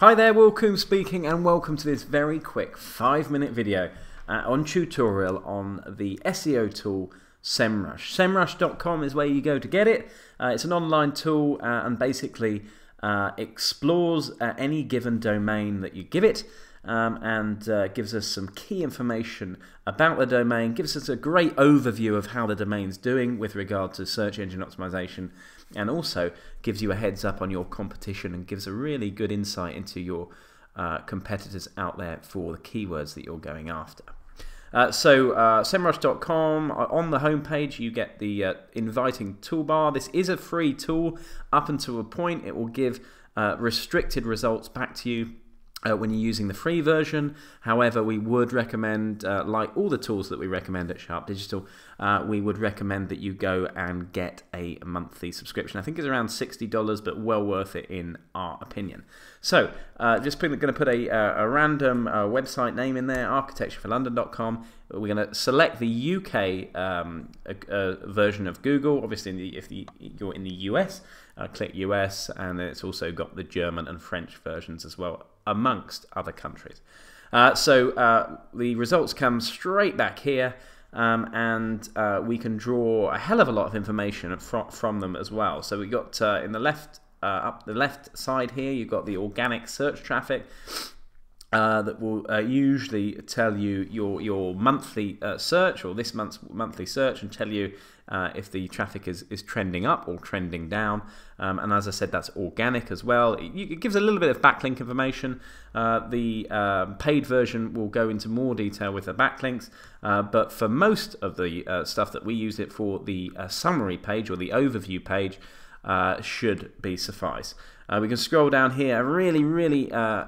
Hi there, Will Coombs speaking and welcome to this very quick 5 minute video uh, on tutorial on the SEO tool SEMrush. SEMrush.com is where you go to get it. Uh, it's an online tool uh, and basically uh, explores uh, any given domain that you give it um, and uh, gives us some key information about the domain, gives us a great overview of how the domain's doing with regard to search engine optimization, and also gives you a heads up on your competition and gives a really good insight into your uh, competitors out there for the keywords that you're going after. Uh, so, uh, semrush.com, uh, on the homepage, you get the uh, inviting toolbar. This is a free tool up until a point. It will give uh, restricted results back to you uh, when you're using the free version. However, we would recommend, uh, like all the tools that we recommend at Sharpe Digital, uh, we would recommend that you go and get a monthly subscription. I think it's around $60, but well worth it in our opinion. So, uh, just going to put a, uh, a random uh, website name in there, architectureforlondon.com. We're going to select the UK um, version of Google. Obviously, if the, you're in the US, click US, and it's also got the German and French versions as well amongst other countries. Uh, so uh, the results come straight back here, um, and uh, we can draw a hell of a lot of information from, them as well. So we got uh, in the left, uh, up the left side here, you've got the organic search traffic. Uh, that will uh, usually tell you your your monthly uh, search or this month's monthly search and tell you uh, if the traffic is, is trending up or trending down. Um, and as I said, that's organic as well. It, it gives a little bit of backlink information. Uh, the um, paid version will go into more detail with the backlinks, but for most of the stuff that we use it for, the summary page or the overview page should be suffice. Uh, we can scroll down here, a really, really uh,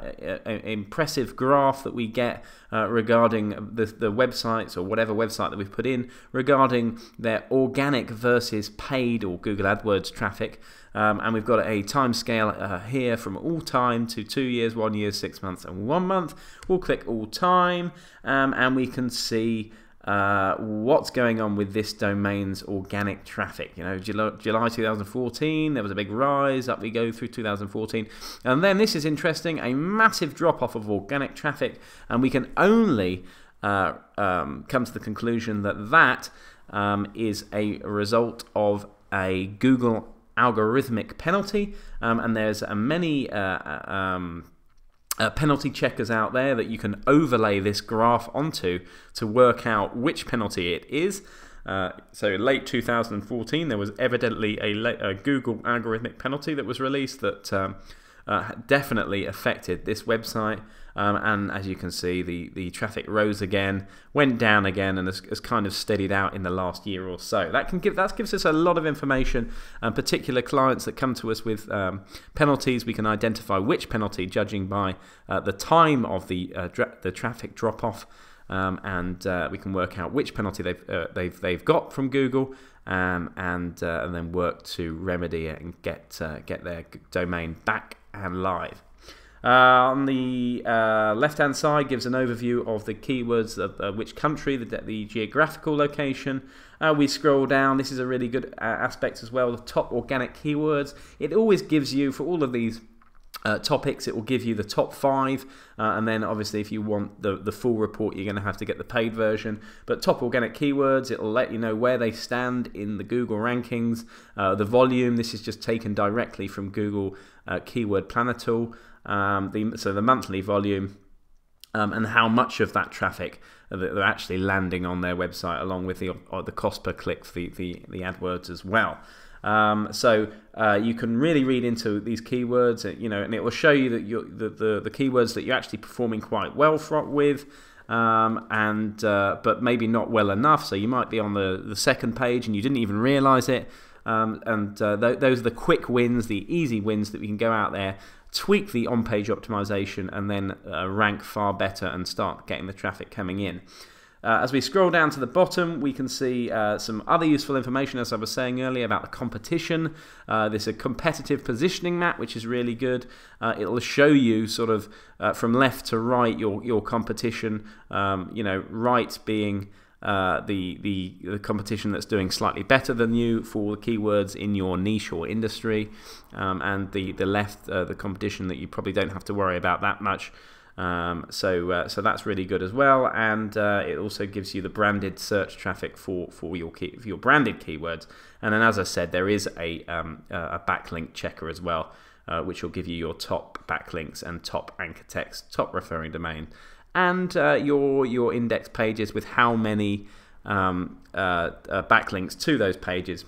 impressive graph that we get uh, regarding the, the websites or whatever website that we've put in regarding their organic versus paid or Google AdWords traffic. Um, and we've got a time scale uh, here from all time to two years, one year, six months, and one month. We'll click all time um, and we can see uh, what's going on with this domain's organic traffic. You know, July, July 2014, there was a big rise, up we go through 2014. And then this is interesting, a massive drop off of organic traffic, and we can only uh, um, come to the conclusion that that um, is a result of a Google algorithmic penalty, um, and there's uh, many uh, um, uh, penalty checkers out there that you can overlay this graph onto to work out which penalty it is. Uh, so late 2014, there was evidently a, a, Google algorithmic penalty that was released that um, uh, definitely affected this website. Um, and as you can see, the, the traffic rose again, went down again, and has, has, kind of steadied out in the last year or so. That can give that gives us a lot of information. And particular clients that come to us with um, penalties, we can identify which penalty, judging by uh, the time of the uh, the traffic drop off. Um, and uh, we can work out which penalty they've uh, they've they've got from Google, um, and uh, and then work to remedy it and get uh, get their domain back and live. Uh, on the uh, left hand side gives an overview of the keywords of uh, which country, the, the geographical location. We scroll down, this is a really good aspect as well, the top organic keywords. It always gives you, for all of these uh, topics, it will give you the top five, uh, and then obviously, if you want the, the full report, you're going to have to get the paid version. But top organic keywords, it'll let you know where they stand in the Google rankings. Uh, the volume, this is just taken directly from Google uh, Keyword Planner tool. Um, the, so the monthly volume um, and how much of that traffic that they're actually landing on their website, along with the the cost per click the, the, the AdWords as well. Um, so uh, you can really read into these keywords, you know, and it will show you that the, the, the keywords that you're actually performing quite well with. Um, and uh, but maybe not well enough. So you might be on the, the second page and you didn't even realize it. Um, and uh, th those are the quick wins, the easy wins that we can go out there, tweak the on page optimization, and then uh, rank far better and start getting the traffic coming in. Uh, as we scroll down to the bottom, we can see uh, some other useful information, as I was saying earlier, about the competition. Uh, there's a competitive positioning map, which is really good. Uh, it'll show you sort of uh, from left to right your, your competition, um, you know, right being uh, the, the the competition that's doing slightly better than you for the keywords in your niche or industry, um, and the the left uh, the competition that you probably don't have to worry about that much. Um, so uh, so that's really good as well, and uh, it also gives you the branded search traffic for for your key, for your branded keywords. And then, as I said, there is a um, a backlink checker as well, uh, which will give you your top backlinks and top anchor text, top referring domain and uh, your your index pages with how many um, uh, uh, backlinks to those pages,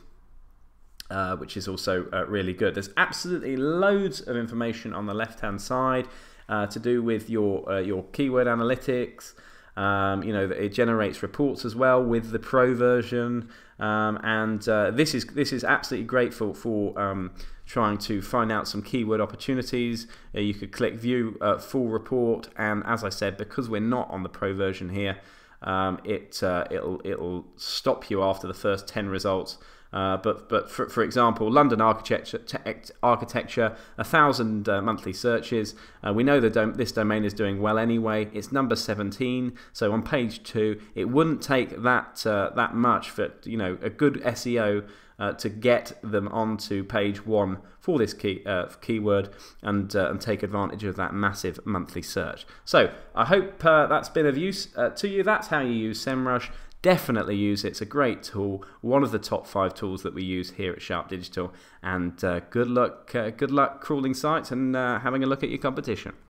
which is also really good. There's absolutely loads of information on the left hand side uh, to do with your your keyword analytics. Um, you know, that it generates reports as well with the pro version, um, and this is this is absolutely great for for um, trying to find out some keyword opportunities. Uh, you could click view uh, full report, and as I said, because we're not on the pro version here, um, it uh, it'll it'll stop you after the first 10 results. Uh, but but for, for example, London architecture, architecture, a thousand uh, monthly searches. Uh, we know that dom this domain is doing well anyway. It's number 17, so on page two, it wouldn't take that uh, that much for you know a good SEO uh, to get them onto page one for this key, uh, keyword and, and take advantage of that massive monthly search. So I hope that's been of use to you. That's how you use SEMrush. Definitely use it. It's a great tool, one of the top five tools that we use here at Sharpe Digital. And uh, good luck, good luck crawling sites and having a look at your competition.